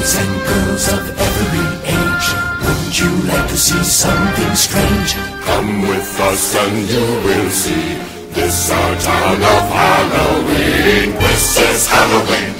Boys and girls of every age, wouldn't you like to see something strange? Come with us and you will see. This our town of Halloween. This is Halloween.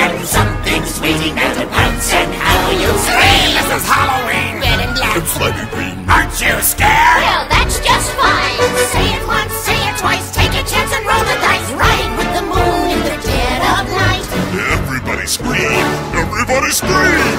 scream! Everybody scream!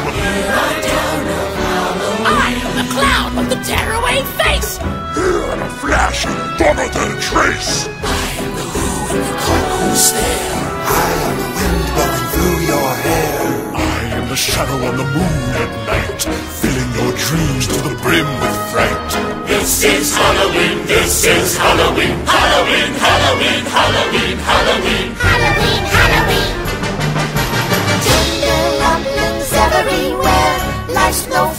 I am the clown with the tearaway face. Here in a flash, dumber than a trace! I am the who in the cold stare. I am the wind blowing through your hair. I am the shadow on the moon at night, filling your dreams to the brim with fright. This is Halloween, this is Halloween, Halloween, Halloween, Halloween, Halloween. Halloween, Halloween. No